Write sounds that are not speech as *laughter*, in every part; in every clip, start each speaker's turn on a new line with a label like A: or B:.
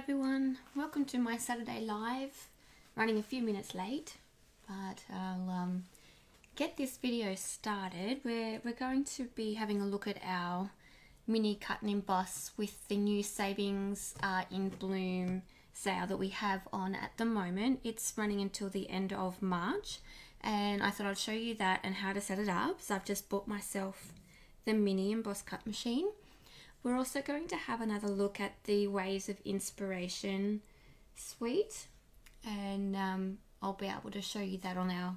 A: everyone, welcome to my Saturday live. Running a few minutes late, but I'll um, get this video started. We're, we're going to be having a look at our mini cut and emboss with the new Savings uh, in Bloom sale that we have on at the moment. It's running until the end of March and I thought I'd show you that and how to set it up. So I've just bought myself the mini emboss cut machine. We're also going to have another look at the Waves of Inspiration suite and um, I'll be able to show you that on our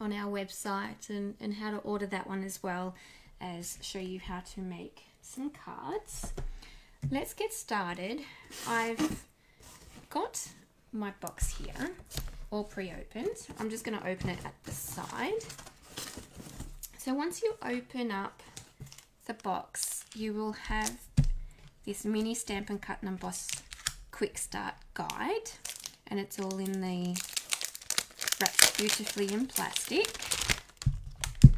A: on our website and, and how to order that one as well as show you how to make some cards. Let's get started. I've got my box here all pre-opened. I'm just going to open it at the side. So once you open up the box, you will have this mini Stampin' Cut and Emboss quick start guide and it's all in the wrapped beautifully in plastic. I'm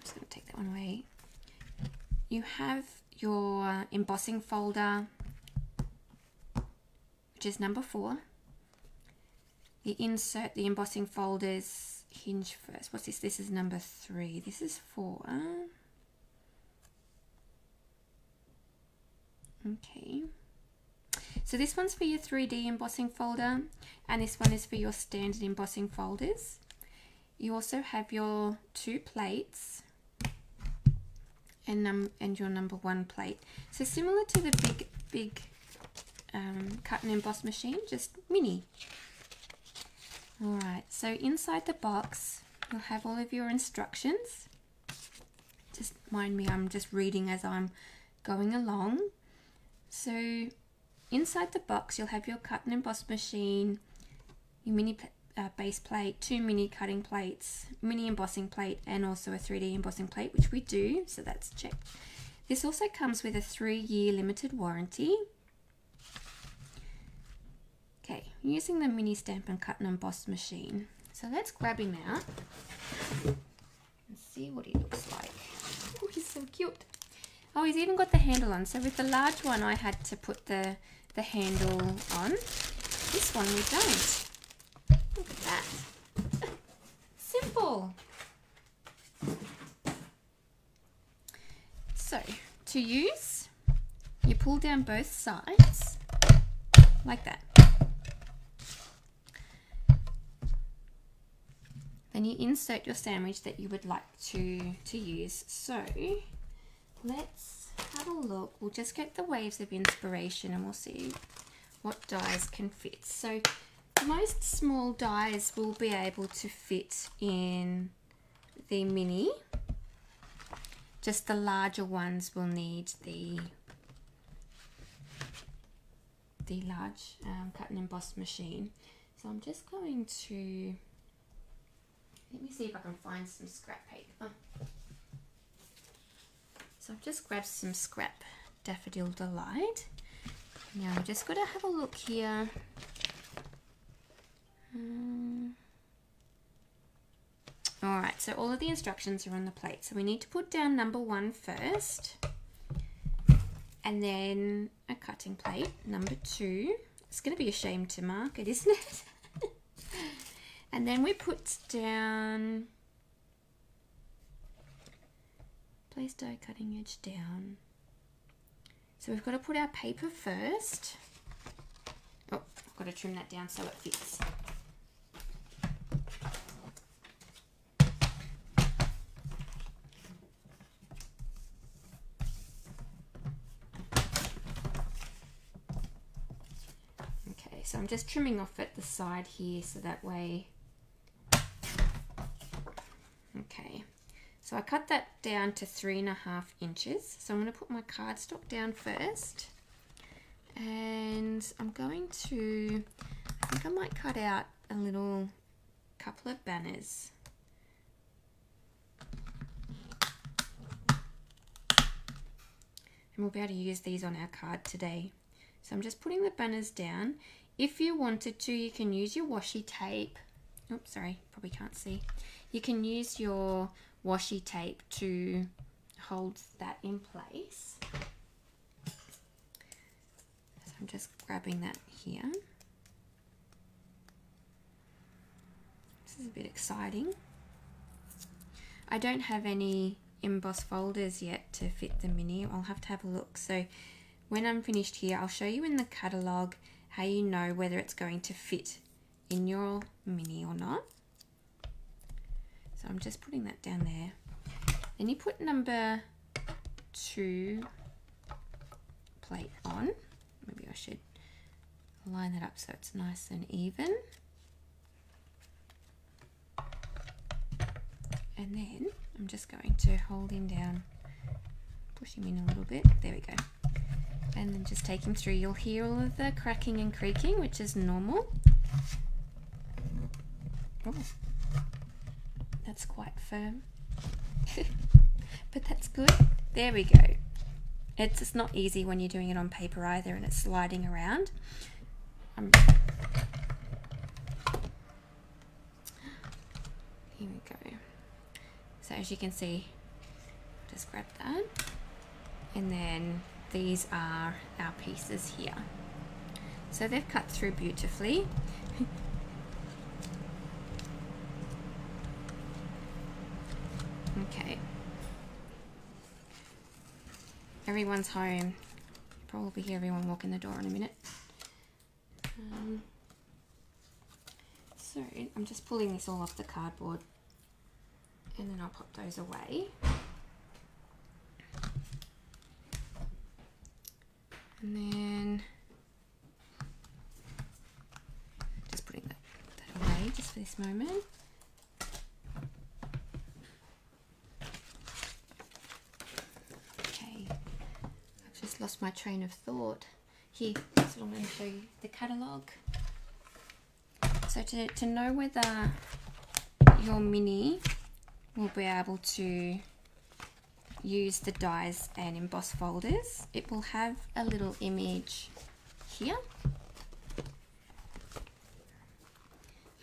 A: just going to take that one away. You have your uh, embossing folder which is number four. The insert the embossing folders hinge first. What's this? This is number three. This is four. Okay. So this one's for your 3D embossing folder and this one is for your standard embossing folders. You also have your two plates and, num and your number one plate. So similar to the big, big um, cut and emboss machine, just mini. Alright, so inside the box you'll have all of your instructions. Just mind me, I'm just reading as I'm going along. So inside the box you'll have your cut and emboss machine, your mini uh, base plate, two mini cutting plates, mini embossing plate and also a 3D embossing plate which we do, so that's checked. This also comes with a three year limited warranty. Okay, using the mini Stampin' Cut and emboss machine. So let's grab him out and see what he looks like. Oh, he's so cute. Oh, he's even got the handle on. So with the large one, I had to put the, the handle on. This one we don't. Look at that. *laughs* Simple. So, to use, you pull down both sides like that. Then you insert your sandwich that you would like to, to use. So, let's have a look. We'll just get the waves of inspiration and we'll see what dies can fit. So most small dies will be able to fit in the mini. Just the larger ones will need the the large um, cut and emboss machine. So I'm just going to, let me see if I can find some scrap paper. So I've just grabbed some scrap Daffodil Delight. Now I'm just going to have a look here. Um, Alright, so all of the instructions are on the plate. So we need to put down number one first. And then a cutting plate, number two. It's going to be a shame to mark it, isn't it? *laughs* and then we put down place die cutting edge down. So we've got to put our paper first. Oh, I've got to trim that down so it fits. Okay, so I'm just trimming off at the side here so that way Okay, so I cut that down to three and a half inches. So I'm going to put my cardstock down first. And I'm going to, I think I might cut out a little couple of banners. And we'll be able to use these on our card today. So I'm just putting the banners down. If you wanted to, you can use your washi tape. Oops, sorry, probably can't see. You can use your washi tape to hold that in place. So I'm just grabbing that here. This is a bit exciting. I don't have any emboss folders yet to fit the mini. I'll have to have a look. So when I'm finished here, I'll show you in the catalogue how you know whether it's going to fit in your mini or not. So I'm just putting that down there. Then you put number two plate on. Maybe I should line that up so it's nice and even. And then I'm just going to hold him down, push him in a little bit. There we go. And then just take him through. You'll hear all of the cracking and creaking, which is normal. Oh, that's quite firm. *laughs* but that's good. There we go. It's, it's not easy when you're doing it on paper either and it's sliding around. Um, here we go. So as you can see, just grab that. And then these are our pieces here. So they've cut through beautifully. okay. Everyone's home. Probably hear everyone walk in the door in a minute. Um, so I'm just pulling this all off the cardboard and then I'll pop those away. And then just putting that, that away just for this moment. Okay, I've just my train of thought. Here, the catalogue. So to, to know whether your mini will be able to use the dies and emboss folders, it will have a little image here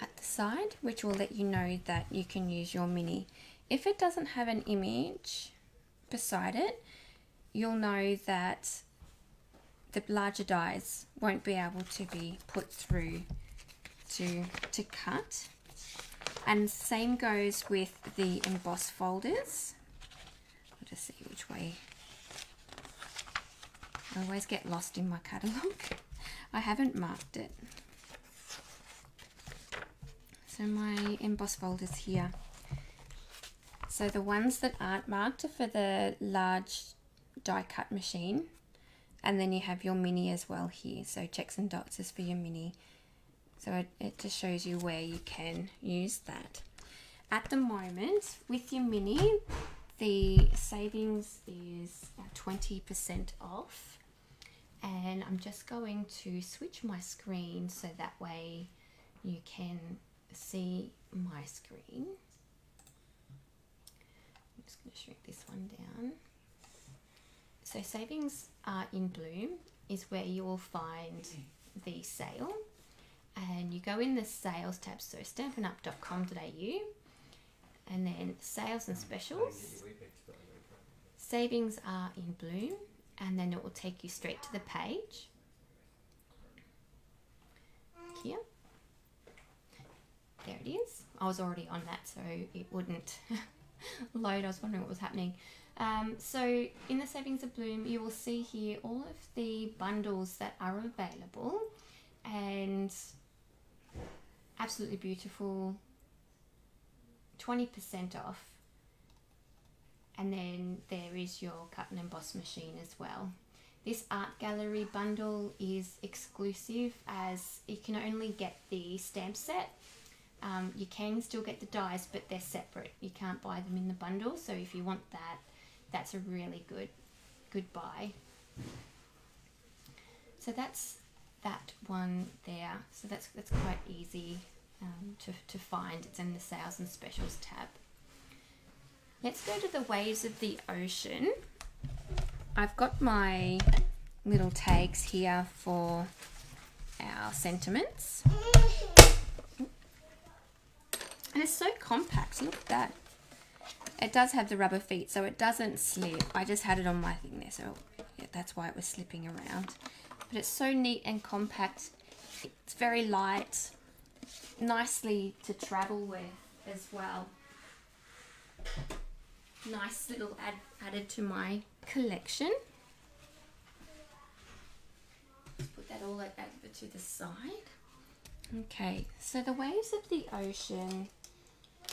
A: at the side which will let you know that you can use your mini. If it doesn't have an image beside it, you'll know that the larger dies won't be able to be put through to, to cut. And same goes with the emboss folders. I'll just see which way. I always get lost in my catalogue. *laughs* I haven't marked it. So my emboss folders here. So the ones that aren't marked are for the large die cut machine. And then you have your mini as well here. So checks and dots is for your mini. So it, it just shows you where you can use that. At the moment, with your mini, the savings is 20% off. And I'm just going to switch my screen so that way you can see my screen. I'm just going to shrink this one down. So savings are in bloom is where you will find mm. the sale. And you go in the sales tab so stampinup.com.au and then sales and specials. Savings are in bloom and then it will take you straight to the page. Here. There it is. I was already on that so it wouldn't *laughs* load. I was wondering what was happening um, so in the savings of bloom you will see here all of the bundles that are available and absolutely beautiful. 20% off. And then there is your cut and emboss machine as well. This art gallery bundle is exclusive as you can only get the stamp set. Um, you can still get the dies but they're separate. You can't buy them in the bundle so if you want that that's a really good good buy so that's that one there. So that's, that's quite easy um, to, to find. It's in the sales and specials tab. Let's go to the waves of the ocean. I've got my little tags here for our sentiments. And it's so compact, look at that. It does have the rubber feet, so it doesn't slip. I just had it on my thing there, so yeah, that's why it was slipping around. but it's so neat and compact. It's very light, nicely to travel with as well. Nice little add added to my collection. Let's put that all over to the side. Okay, so the waves of the ocean.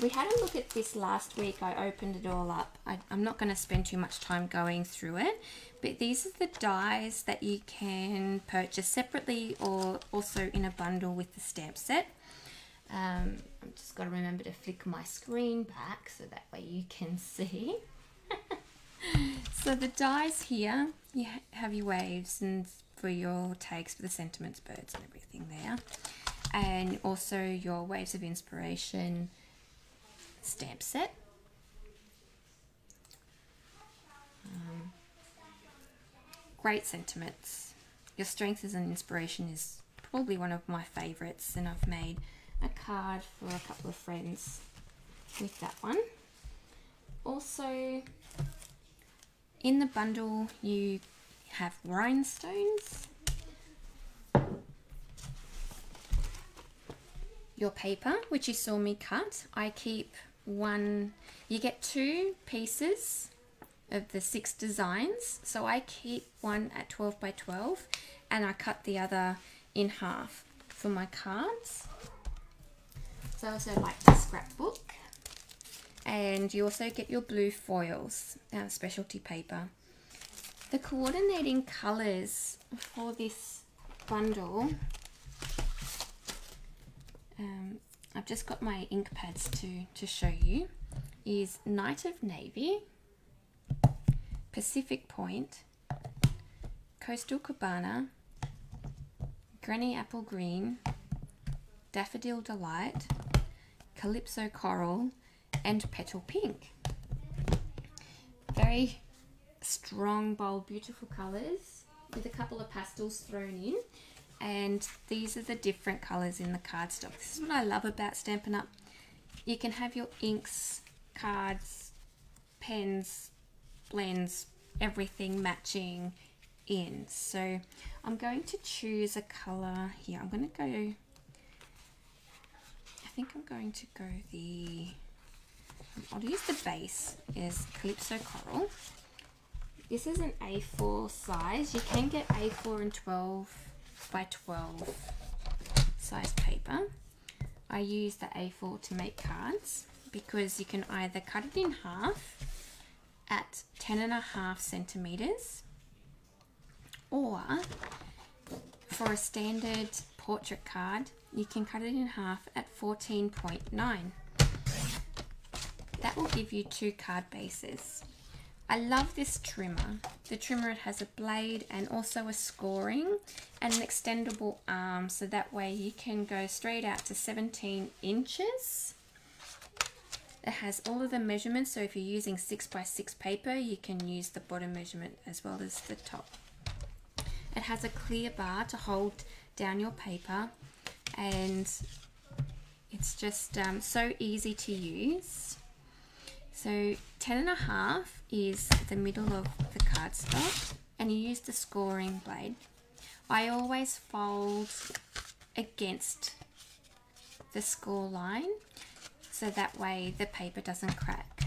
A: We had a look at this last week. I opened it all up. I, am not going to spend too much time going through it, but these are the dies that you can purchase separately or also in a bundle with the stamp set. Um, I've just got to remember to flick my screen back so that way you can see. *laughs* so the dies here, you have your waves and for your tags for the sentiments, birds and everything there. And also your waves of inspiration stamp set. Um, great sentiments. Your strength as an inspiration is probably one of my favorites and I've made a card for a couple of friends with that one. Also, in the bundle you have rhinestones, your paper, which you saw me cut. I keep one, you get two pieces of the six designs. So I keep one at 12 by 12 and I cut the other in half for my cards. So I also like the scrapbook. And you also get your blue foils, uh, specialty paper. The coordinating colours for this bundle, um, I've just got my ink pads to, to show you, is Night of Navy, Pacific Point, Coastal Cabana, Granny Apple Green, Daffodil Delight, Calypso Coral, and Petal Pink. Very strong, bold, beautiful colours with a couple of pastels thrown in. And these are the different colours in the cardstock. This is what I love about Stampin' Up. You can have your inks, cards, pens, blends, everything matching in. So I'm going to choose a colour here. I'm going to go, I think I'm going to go the, I'll use the base is Calypso Coral. This is an A4 size. You can get A4 and 12 by 12 size paper. I use the A4 to make cards because you can either cut it in half at 10 and a half centimeters or for a standard portrait card you can cut it in half at 14.9 that will give you two card bases I love this trimmer. The trimmer it has a blade and also a scoring and an extendable arm so that way you can go straight out to 17 inches. It has all of the measurements so if you're using 6 by 6 paper you can use the bottom measurement as well as the top. It has a clear bar to hold down your paper and it's just um, so easy to use. So 10 and a half is the middle of the cardstock and you use the scoring blade. I always fold against the score line so that way the paper doesn't crack.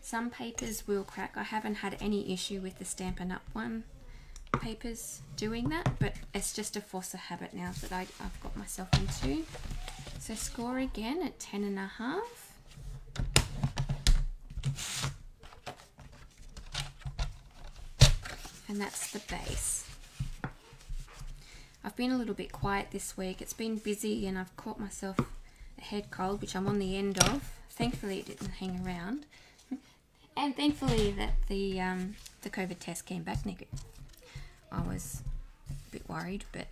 A: Some papers will crack. I haven't had any issue with the Stampin' Up! one papers doing that, but it's just a force of habit now that I, have got myself into. So score again at 10 and a half. And that's the base. I've been a little bit quiet this week. It's been busy and I've caught myself a head cold, which I'm on the end of. Thankfully, it didn't hang around. *laughs* and thankfully that the, um, the COVID test came back negative. I was a bit worried, but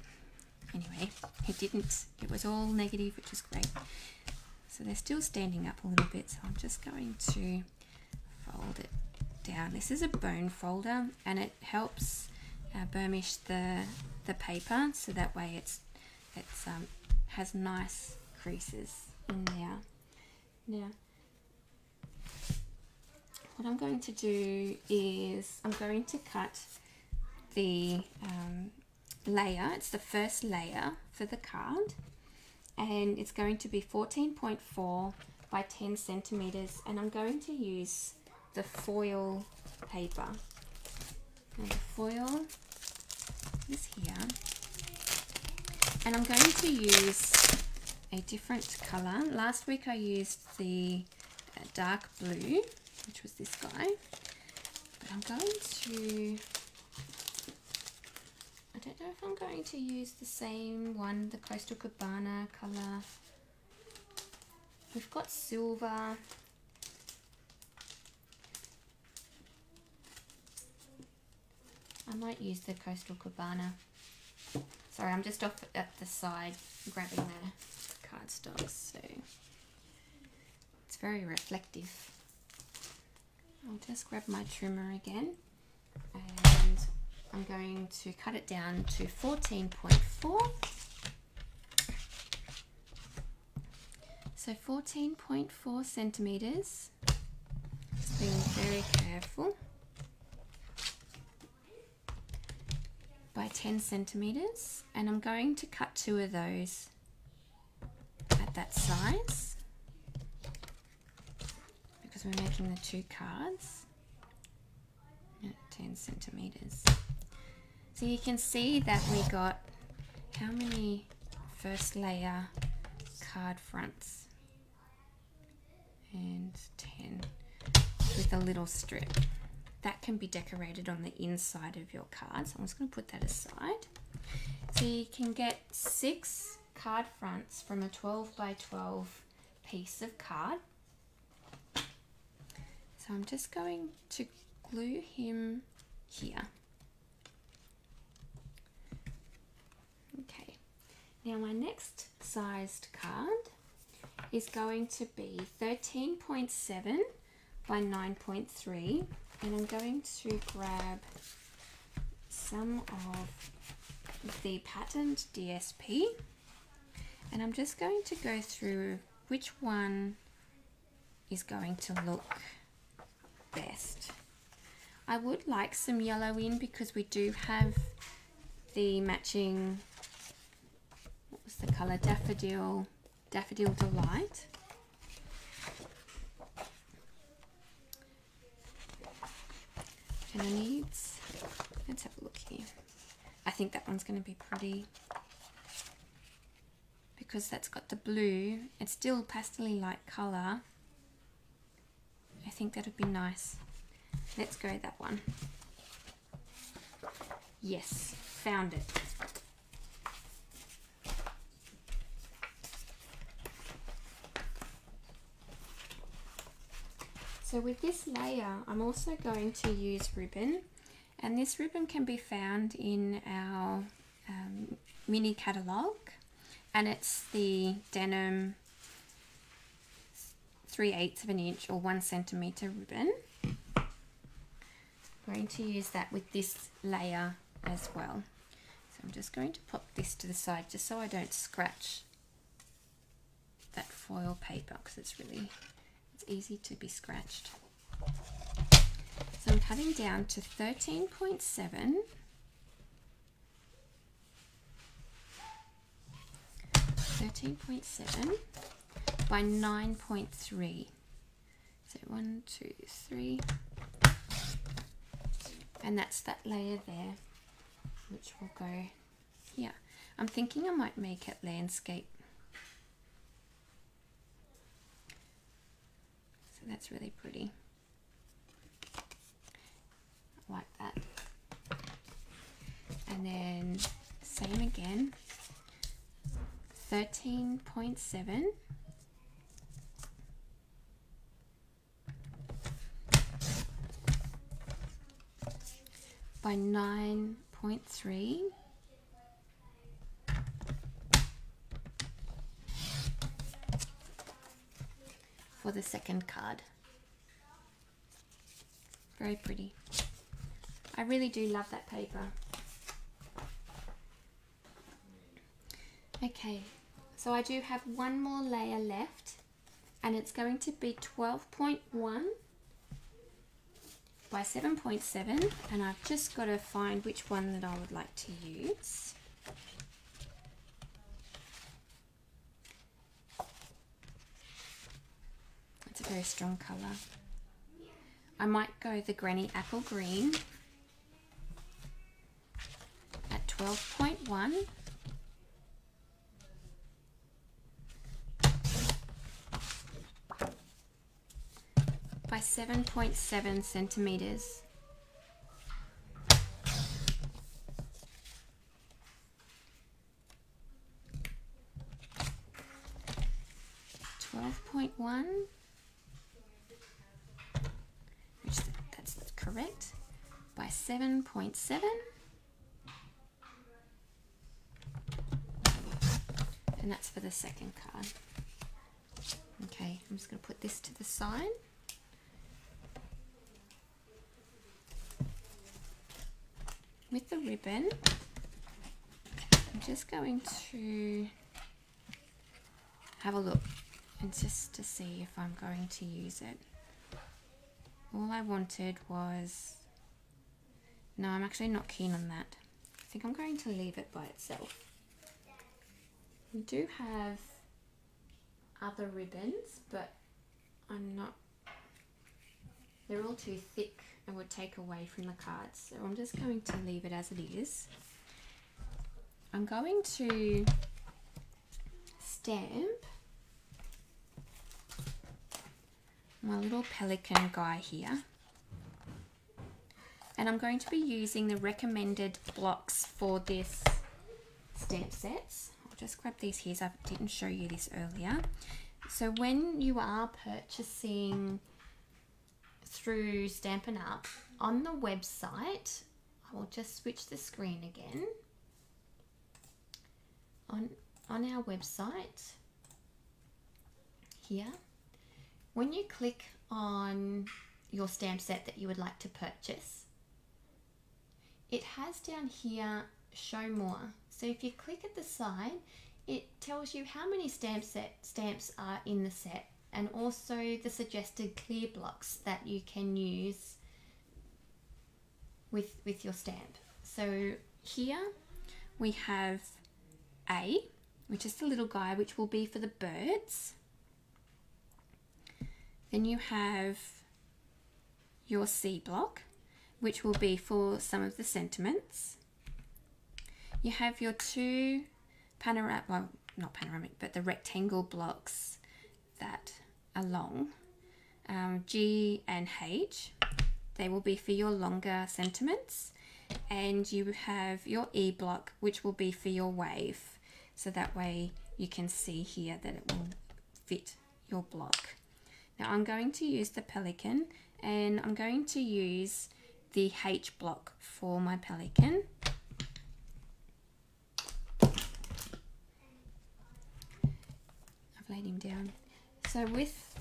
A: anyway, it didn't. It was all negative, which is great. So they're still standing up a little bit, so I'm just going to fold it down. This is a bone folder and it helps uh, burnish the the paper so that way it's it's um, has nice creases in there. Now, what I'm going to do is I'm going to cut the um, layer, it's the first layer for the card and it's going to be 14.4 by 10 centimeters and I'm going to use the foil paper. And the foil is here and I'm going to use a different color. Last week I used the uh, dark blue, which was this guy, but I'm going to I don't know if I'm going to use the same one, the Coastal Cabana colour. We've got silver. I might use the Coastal Cabana. Sorry, I'm just off at the side grabbing the cardstock, so it's very reflective. I'll just grab my trimmer again and I'm going to cut it down to 14.4. So 14.4 centimeters. Just being very careful. By 10 centimeters. And I'm going to cut two of those at that size. Because we're making the two cards. At 10 centimeters. So you can see that we got how many first layer card fronts and 10 with a little strip. That can be decorated on the inside of your card. So I'm just going to put that aside. So you can get six card fronts from a 12 by 12 piece of card. So I'm just going to glue him here. Okay, now my next sized card is going to be 13.7 by 9.3 and I'm going to grab some of the patterned DSP and I'm just going to go through which one is going to look best. I would like some yellow in because we do have the matching what was the colour Daffodil, Daffodil Delight. And I need, let's have a look here. I think that one's going to be pretty because that's got the blue. It's still pastely light colour. I think that would be nice. Let's go that one. Yes, found it. So with this layer, I'm also going to use ribbon and this ribbon can be found in our um, mini catalogue and it's the denim 3 eighths of an inch or one centimeter ribbon. I'm going to use that with this layer as well. So I'm just going to pop this to the side just so I don't scratch that foil paper because it's really it's easy to be scratched. So I'm cutting down to 13.7 13.7 by 9.3 so one two three. And that's that layer there which will go here. I'm thinking I might make it landscape So that's really pretty. I like that. And then same again, 13.7. by 9.3 for the second card. Very pretty. I really do love that paper. Okay, so I do have one more layer left and it's going to be 12.1 by 7.7 and I've just got to find which one that I would like to use. Very strong colour. I might go the Granny Apple Green at 12.1 by 7.7 centimeters. Twelve point one, which that's correct, by seven point seven, and that's for the second card. Okay, I'm just going to put this to the side. with the ribbon, I'm just going to have a look and just to see if I'm going to use it. All I wanted was, no, I'm actually not keen on that. I think I'm going to leave it by itself. We do have other ribbons, but I'm not, they're all too thick and would take away from the cards. So I'm just going to leave it as it is. I'm going to stamp my little pelican guy here. And I'm going to be using the recommended blocks for this stamp sets. I'll just grab these here, I didn't show you this earlier. So when you are purchasing through Stampin' Up on the website. I will just switch the screen again. On, on our website here, when you click on your stamp set that you would like to purchase, it has down here show more. So if you click at the side, it tells you how many stamp set stamps are in the set and also the suggested clear blocks that you can use with, with your stamp. So here we have A, which is the little guy, which will be for the birds. Then you have your C block, which will be for some of the sentiments. You have your two panoramic, well, not panoramic, but the rectangle blocks that along um, G and H. They will be for your longer sentiments. And you have your E block, which will be for your wave. So that way you can see here that it will fit your block. Now I'm going to use the pelican and I'm going to use the H block for my pelican. I've laid him down. So with,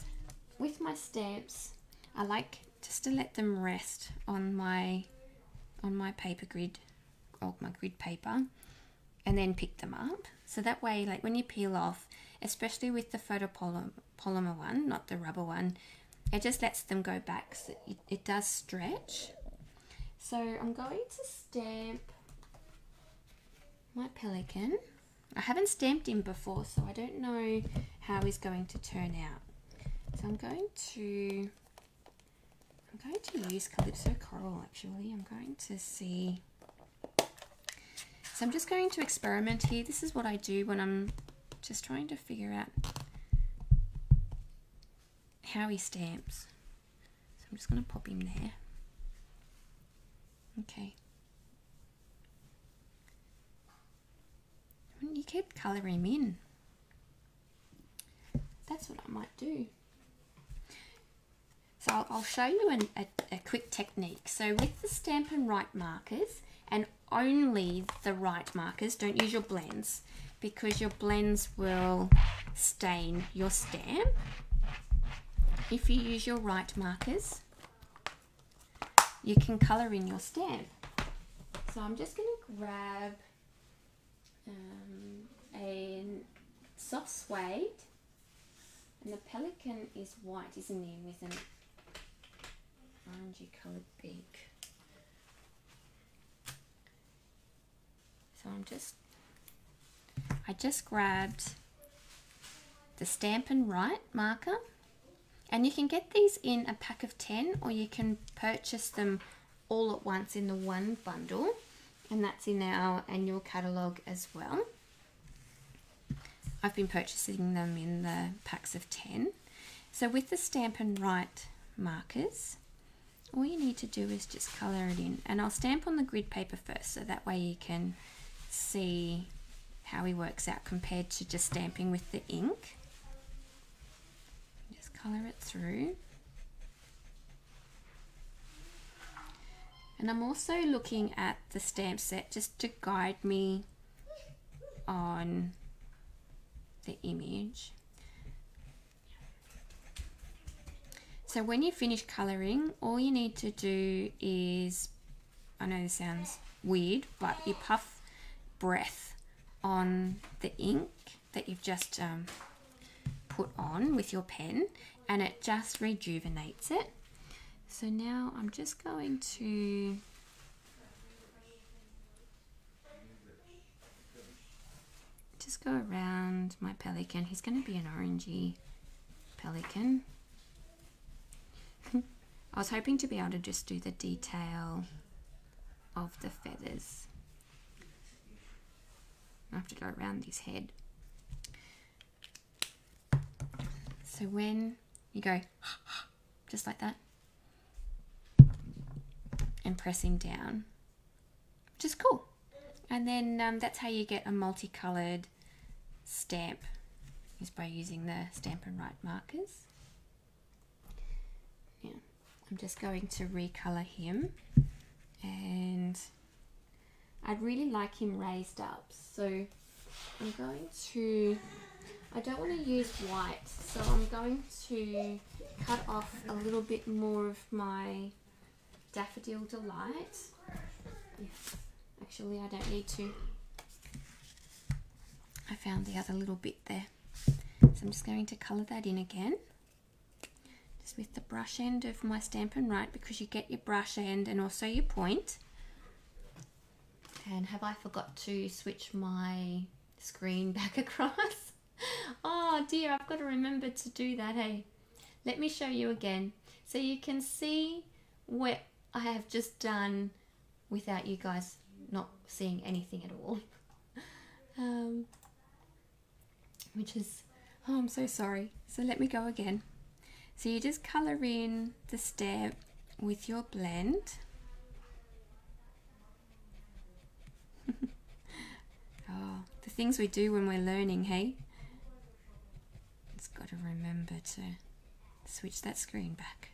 A: with my stamps, I like just to let them rest on my, on my paper grid, or my grid paper, and then pick them up. So that way, like when you peel off, especially with the photopolymer polymer one, not the rubber one, it just lets them go back. So it, it does stretch. So I'm going to stamp my pelican. I haven't stamped him before, so I don't know how he's going to turn out. So I'm going to I'm going to use Calypso Coral actually. I'm going to see so I'm just going to experiment here. This is what I do when I'm just trying to figure out how he stamps. So I'm just going to pop him there. Okay. You keep colouring him in. That's what I might do. So I'll, I'll show you an, a, a quick technique. So with the Stampin' Write markers, and only the right markers, don't use your blends, because your blends will stain your stamp. If you use your right markers, you can colour in your stamp. So I'm just going to grab um, a soft suede and the pelican is white, isn't he? With an orangey coloured beak. So I'm just, I just grabbed the Stampin' Write marker and you can get these in a pack of 10 or you can purchase them all at once in the one bundle and that's in our annual catalogue as well. I've been purchasing them in the packs of 10. So with the Stampin' Write markers, all you need to do is just colour it in. And I'll stamp on the grid paper first, so that way you can see how he works out compared to just stamping with the ink. Colour it through. And I'm also looking at the stamp set just to guide me on the image. So when you finish colouring, all you need to do is, I know this sounds weird, but you puff breath on the ink that you've just um, put on with your pen and it just rejuvenates it. So now I'm just going to just go around my pelican. He's going to be an orangey pelican. *laughs* I was hoping to be able to just do the detail of the feathers. I have to go around his head. So when you go just like that and pressing down, which is cool. And then um, that's how you get a multicolored stamp is by using the Stampin' Write markers. Yeah. I'm just going to recolor him and I'd really like him raised up so I'm going to I don't want to use white so I'm going to cut off a little bit more of my Daffodil Delight actually I don't need to I found the other little bit there so I'm just going to colour that in again Just with the brush end of my Stampin' Write because you get your brush end and also your point. And have I forgot to switch my screen *laughs* back across? *laughs* oh dear, I've got to remember to do that, hey. Let me show you again. So you can see what I have just done without you guys not seeing anything at all. *laughs* um, which is, oh, I'm so sorry. So let me go again. So you just colour in the step with your blend. oh, *laughs* the things we do when we're learning, hey? Just got to remember to switch that screen back.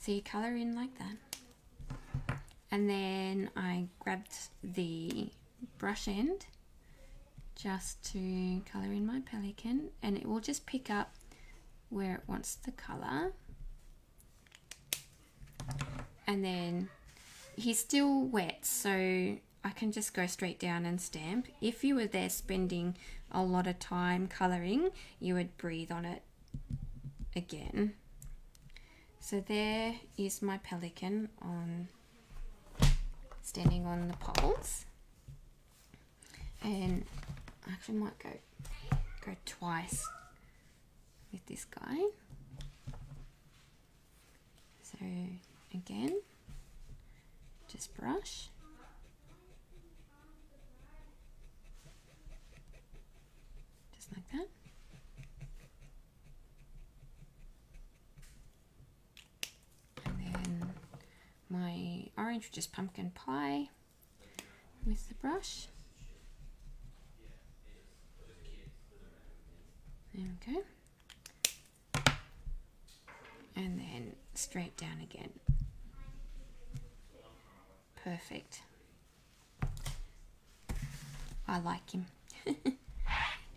A: So you colour in like that. And then I grabbed the brush end just to colour in my pelican and it will just pick up where it wants the color. And then he's still wet, so I can just go straight down and stamp. If you were there spending a lot of time coloring, you would breathe on it again. So there is my pelican on standing on the poles. And I actually might go go twice with this guy. So again, just brush. Just like that. And then my orange, which is pumpkin pie with the brush. There we go and then straight down again. Perfect. I like him. *laughs*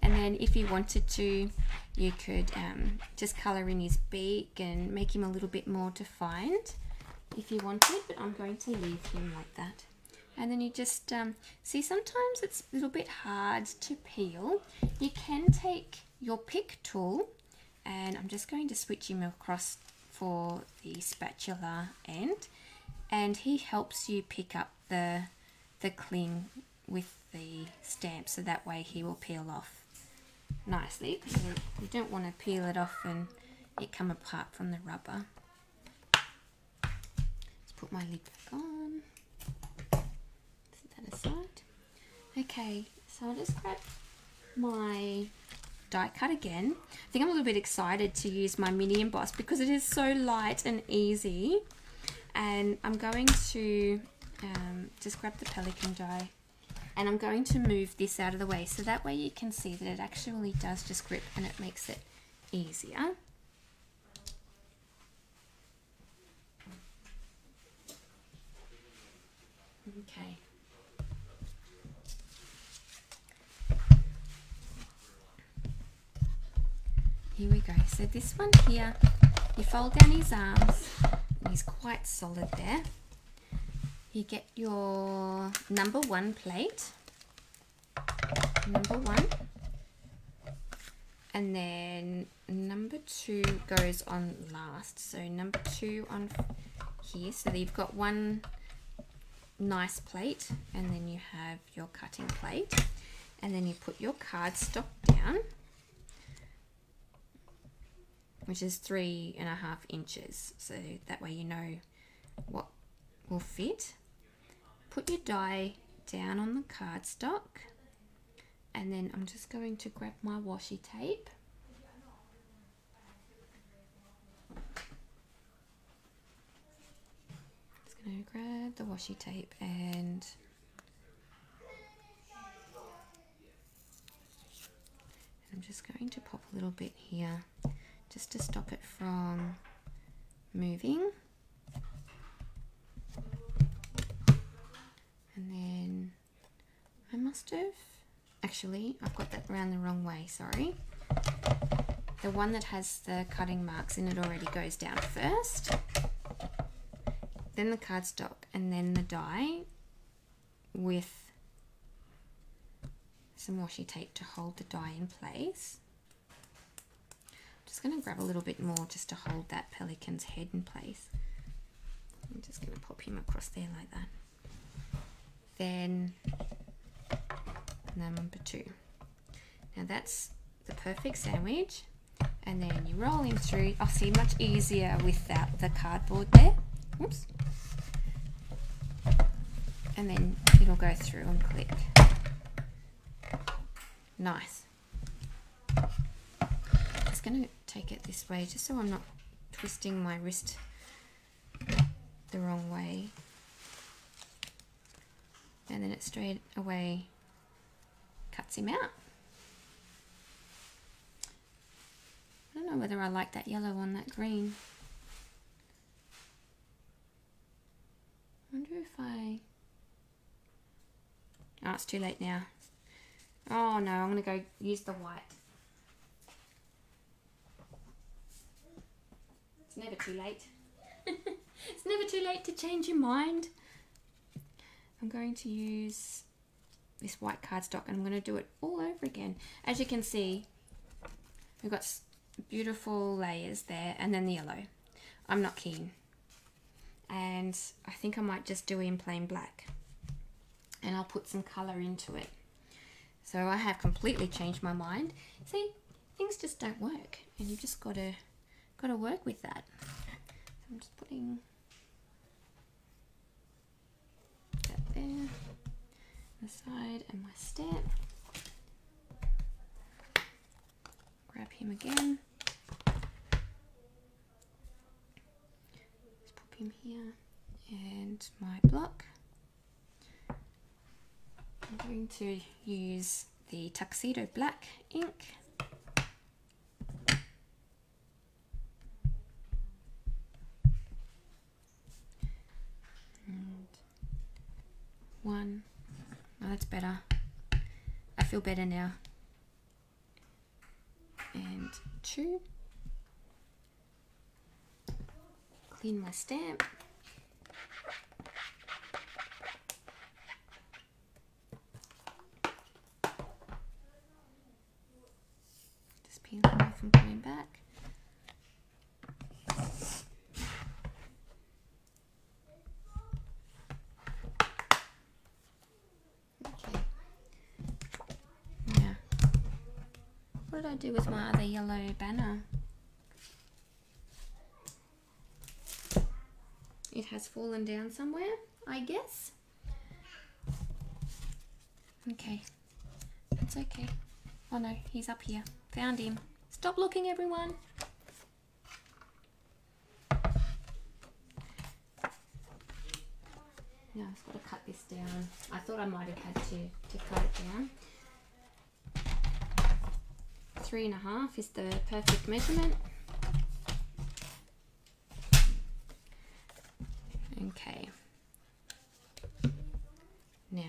A: and then if you wanted to, you could um, just colour in his beak and make him a little bit more defined if you wanted, but I'm going to leave him like that. And then you just, um, see sometimes it's a little bit hard to peel. You can take your pick tool and I'm just going to switch him across for the spatula end and he helps you pick up the the cling with the stamp so that way he will peel off nicely because you, don't want to peel it off and it come apart from the rubber. Let's put my lid back on. Set that aside. Okay, so I'll just grab my die cut again. I think I'm a little bit excited to use my mini emboss because it is so light and easy. And I'm going to um, just grab the pelican die and I'm going to move this out of the way so that way you can see that it actually does just grip and it makes it easier. Okay. Here we go. So this one here, you fold down his arms. He's quite solid there. You get your number one plate. Number one. And then number two goes on last. So number two on here. So you've got one nice plate and then you have your cutting plate and then you put your cardstock down which is three and a half inches so that way you know what will fit put your die down on the cardstock and then I'm just going to grab my washi tape just going to grab the washi tape and I'm just going to pop a little bit here just to stop it from moving. And then I must have, actually, I've got that around the wrong way, sorry. The one that has the cutting marks in it already goes down first. Then the cardstock and then the die with some washi tape to hold the die in place just going to grab a little bit more just to hold that pelican's head in place. I'm just going to pop him across there like that. Then number two. Now that's the perfect sandwich. And then you roll him through. I'll see much easier without the cardboard there. Oops. And then it'll go through and click. Nice. I'm Just going to take it this way just so I'm not twisting my wrist the wrong way and then it straight away cuts him out. I don't know whether I like that yellow on that green. I wonder if I... Oh, it's too late now. Oh no, I'm going to go use the white. It's never too late. *laughs* it's never too late to change your mind. I'm going to use this white cardstock and I'm going to do it all over again. As you can see, we've got beautiful layers there and then the yellow. I'm not keen. And I think I might just do it in plain black. And I'll put some colour into it. So I have completely changed my mind. See, things just don't work and you've just got to got to work with that. So I'm just putting that there, the side, and my stamp. Grab him again. Let's pop him here, and my block. I'm going to use the Tuxedo Black ink one. Oh, that's better. I feel better now. And two. Clean my stamp. Just peel them off and put them back. What did I do with my other yellow banner? It has fallen down somewhere, I guess. Okay, it's okay. Oh no, he's up here. Found him. Stop looking, everyone. Now I've got to cut this down. I thought I might have had to, to cut it down. Three and a half is the perfect measurement. Okay. Now,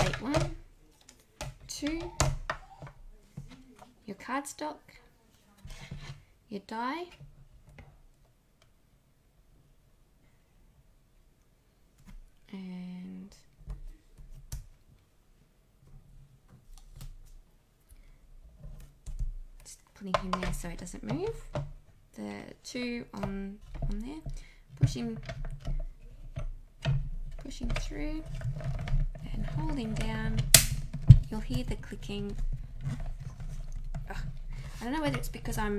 A: eight one, two, your cardstock, your die, and just putting him there so it doesn't move. The two on on there, push him, push him through, and hold him down. You'll hear the clicking. Ugh. I don't know whether it's because I'm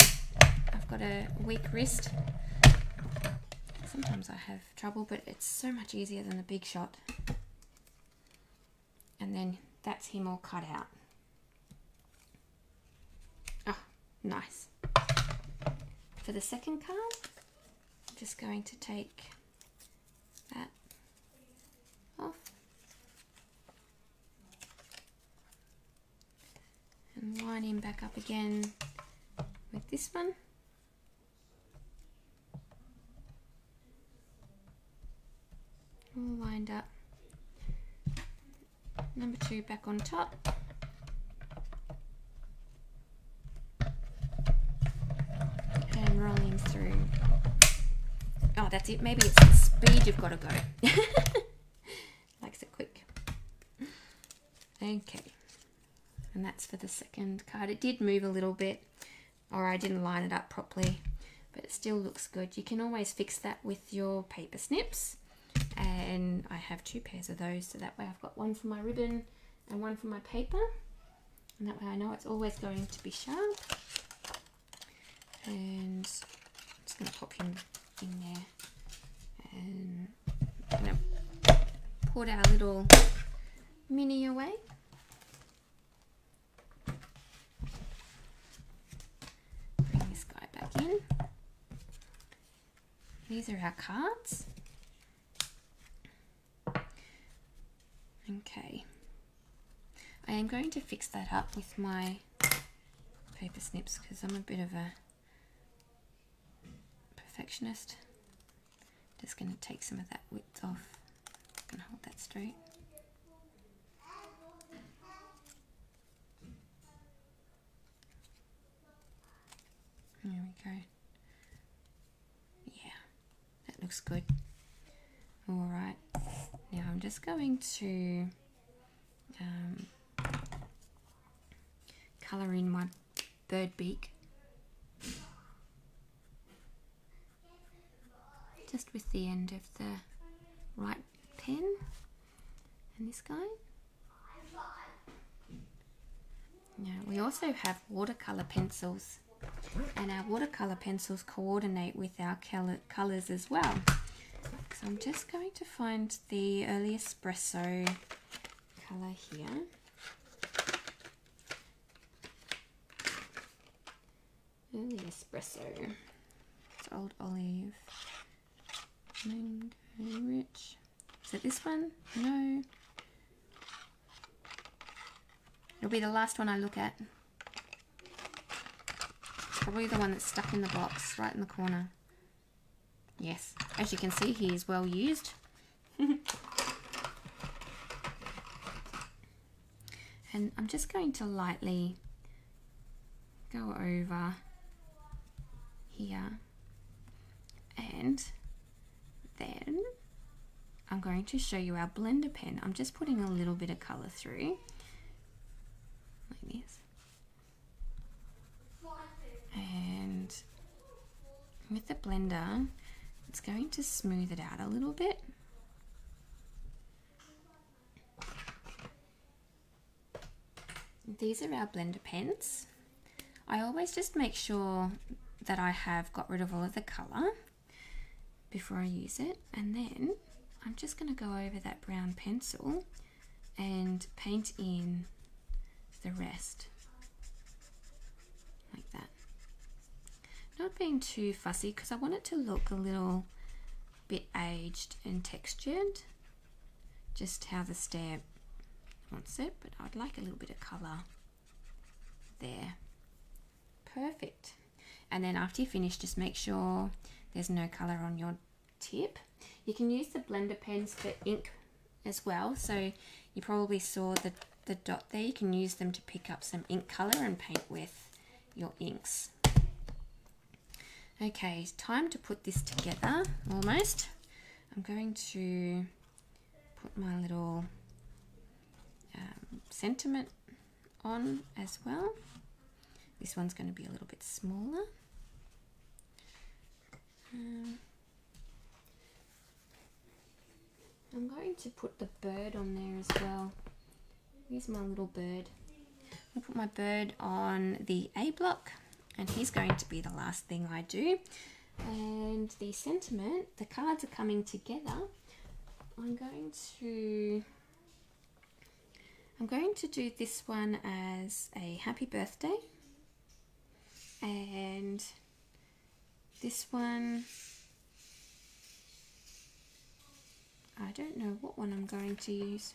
A: I've got a weak wrist sometimes I have trouble, but it's so much easier than the big shot. And then that's him all cut out. Oh, nice. For the second card, I'm just going to take that off. And line him back up again with this one. all lined up. Number two back on top. And rolling through. Oh, that's it. Maybe it's the speed you've got to go. *laughs* Likes it quick. Okay. And that's for the second card. It did move a little bit, or I didn't line it up properly, but it still looks good. You can always fix that with your paper snips and I have two pairs of those so that way I've got one for my ribbon and one for my paper and that way I know it's always going to be sharp and I'm just going to pop him in there. And going to put our little mini away. Bring this guy back in. These are our cards. Okay. I am going to fix that up with my paper snips because I'm a bit of a perfectionist. Just going to take some of that width off and hold that straight. There we go. Yeah, that looks good. All right. Now I'm just going to um, colour in my bird beak. Just with the end of the right pen and this guy. Now we also have watercolour pencils and our watercolour pencils coordinate with our colours as well. So I'm just going to find the early espresso colour here. Early espresso. It's old olive. Mango rich. Is it this one? No. It'll be the last one I look at. Probably the one that's stuck in the box, right in the corner. Yes, as you can see, he is well used. *laughs* and I'm just going to lightly go over here and then I'm going to show you our blender pen. I'm just putting a little bit of colour through like this. And with the blender, it's going to smooth it out a little bit. these are our blender pens. I always just make sure that I have got rid of all of the colour before I use it. And then I'm just going to go over that brown pencil and paint in the rest like that. Not being too fussy because I want it to look a little bit aged and textured. Just how the stamp wants it but I'd like a little bit of colour there. Perfect. And then after you finish just make sure there's no colour on your tip. You can use the blender pens for ink as well. So you probably saw the, the dot there. You can use them to pick up some ink colour and paint with your inks. Okay time to put this together almost. I'm going to put my little um, sentiment on as well. This one's going to be a little bit smaller um, I'm going to put the bird on there as well. Here's my little bird. I'll put my bird on the A block and he's going to be the last thing I do. And the sentiment, the cards are coming together. I'm going to I'm going to do this one as a happy birthday and this one I don't know what one I'm going to use.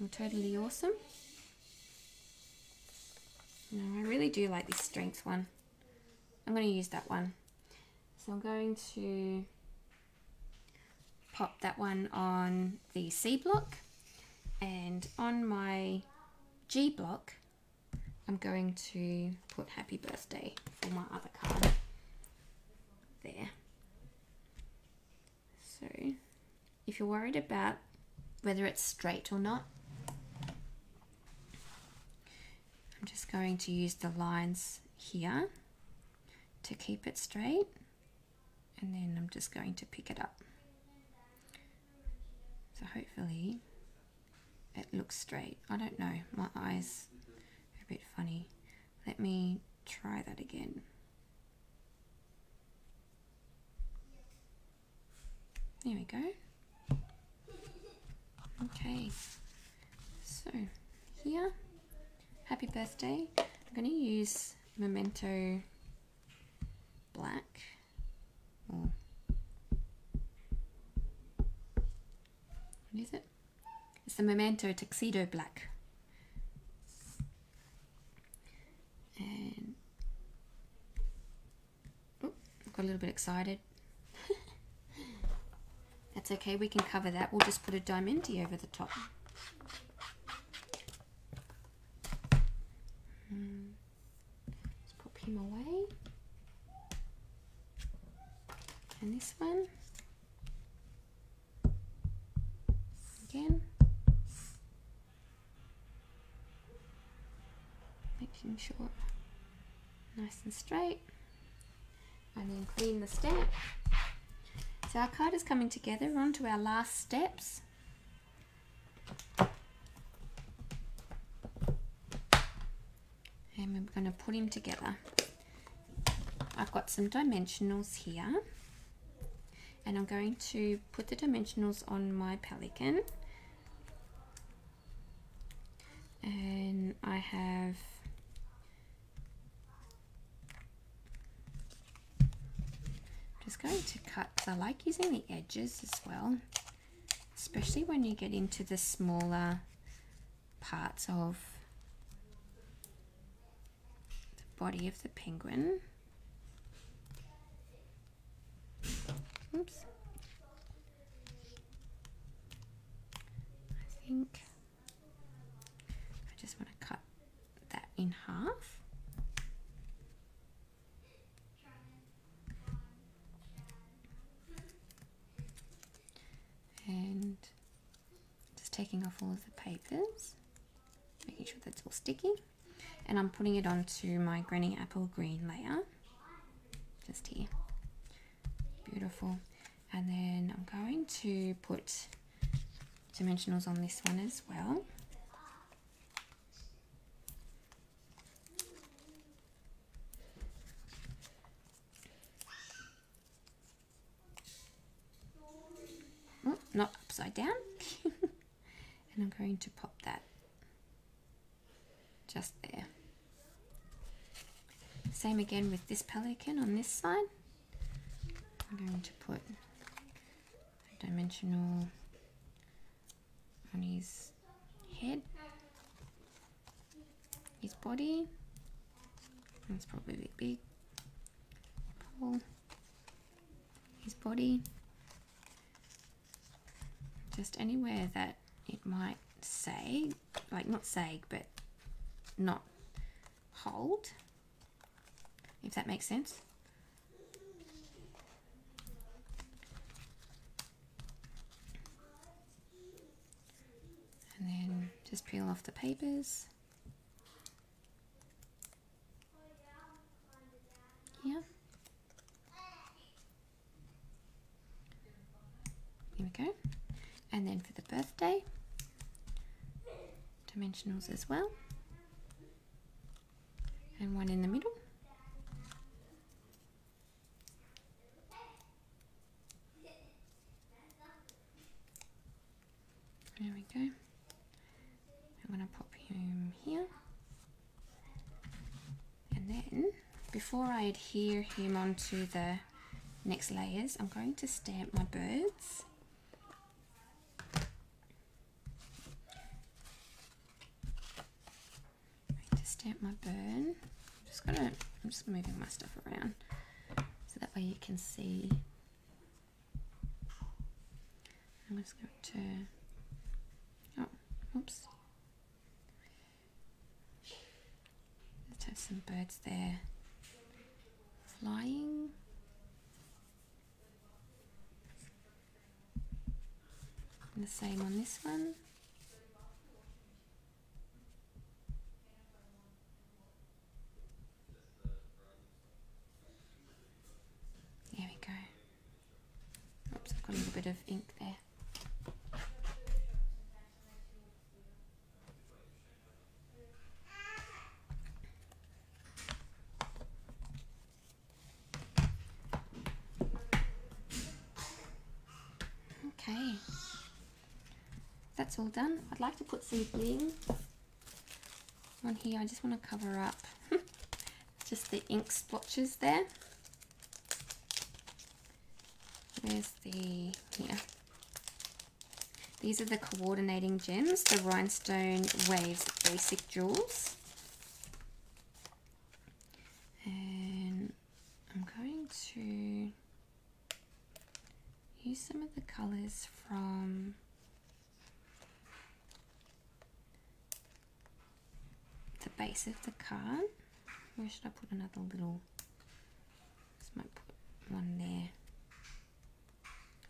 A: You're totally awesome. No, I really do like this strength one. I'm going to use that one. So I'm going to pop that one on the C block and on my G block I'm going to put happy birthday for my other card there. So if you're worried about whether it's straight or not, I'm just going to use the lines here to keep it straight and then I'm just going to pick it up. So hopefully it looks straight. I don't know, my eyes a bit funny. Let me try that again. There we go. Okay, so here, happy birthday. I'm going to use Memento Black. Or what is it? It's the Memento Tuxedo Black. And oh, got a little bit excited. *laughs* That's okay, we can cover that. We'll just put a Diamante over the top. Hmm. Let's pop him away. And this one. Again. Making sure nice and straight. And then clean the stamp. So our card is coming together. We're on to our last steps. And we're going to put him together. I've got some dimensionals here. And I'm going to put the dimensionals on my pelican. And I have just going to cut I like using the edges as well especially when you get into the smaller parts of the body of the penguin. Oops I think I just want to cut that in half and just taking off all of the papers making sure that's all sticky and I'm putting it onto my granny apple green layer just here beautiful and then I'm going to put dimensionals on this one as well. Oh, not upside down. And I'm going to pop that just there. Same again with this pelican on this side. I'm going to put a dimensional on his head, his body. That's probably a bit big. Pull his body. Just anywhere that it might sag, like not sag, but not hold, if that makes sense. And then just peel off the papers. Here. Here we go. And then for the birthday, as well. And one in the middle. There we go. I'm going to pop him here. And then, before I adhere him onto the next layers, I'm going to stamp my birds. to stamp my bird. I'm just gonna, I'm just moving my stuff around so that way you can see. I'm just going to, oh, oops. Let's have some birds there flying. And the same on this one. There we go. Oops, I've got a little bit of ink there. Okay, that's all done. I'd like to put some bling on here. I just want to cover up *laughs* just the ink splotches there. Where's the, here. These are the coordinating gems, the Rhinestone Waves Basic Jewels. And I'm going to use some of the colours from the base of the card. Where should I put another little, just might put one there.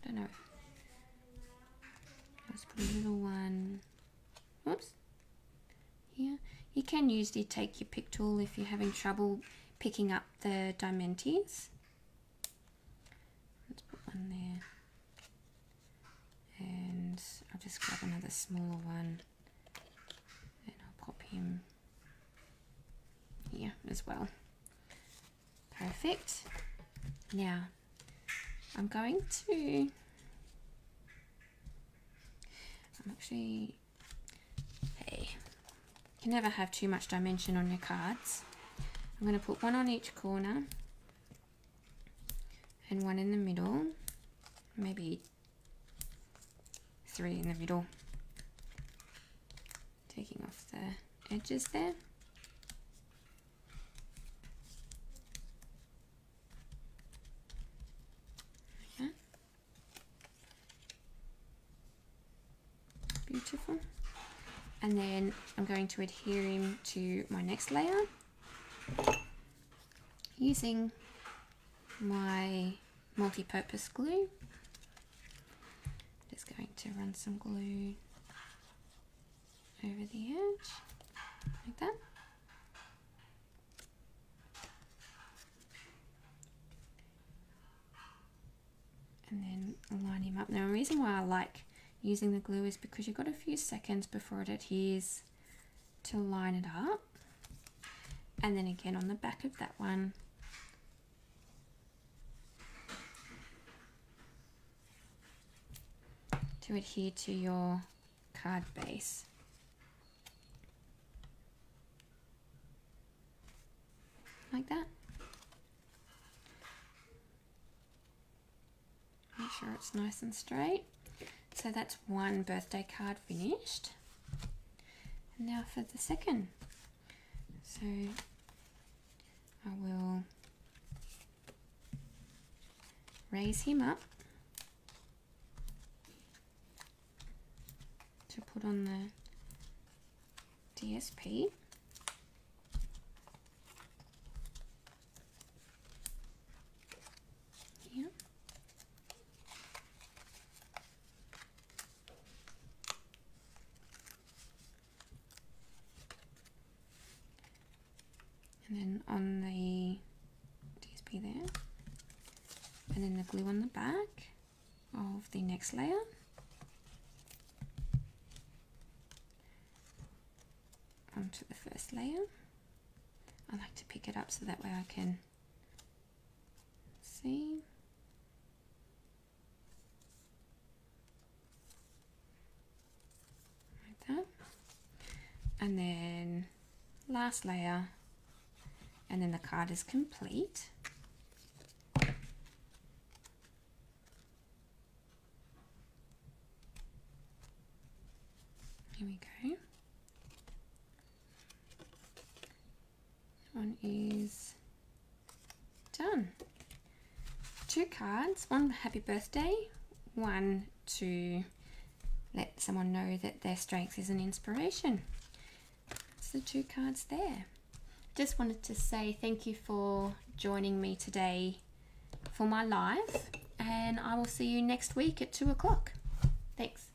A: Don't know. Let's put a little one. Whoops. Here. You can usually take your pick tool if you're having trouble picking up the Diamantes. Let's put one there. And I'll just grab another smaller one. And I'll pop him here as well. Perfect. Now, I'm going to. I'm actually hey you can never have too much dimension on your cards. I'm going to put one on each corner and one in the middle maybe three in the middle. Taking off the edges there beautiful and then I'm going to adhere him to my next layer using my multi-purpose glue. Just going to run some glue over the edge like that. And then line him up. Now the reason why I like using the glue is because you've got a few seconds before it adheres to line it up. And then again on the back of that one, to adhere to your card base. Like that. Make sure it's nice and straight. So that's one birthday card finished. And now for the second. So I will raise him up to put on the DSP. Here. And then on the DSP there, and then the glue on the back of the next layer. onto the first layer. I like to pick it up so that way I can see. Like that. And then last layer and then the card is complete. Here we go. one is done. Two cards, one happy birthday, one to let someone know that their strength is an inspiration. That's the two cards there. Just wanted to say thank you for joining me today for my live and I will see you next week at two o'clock. Thanks.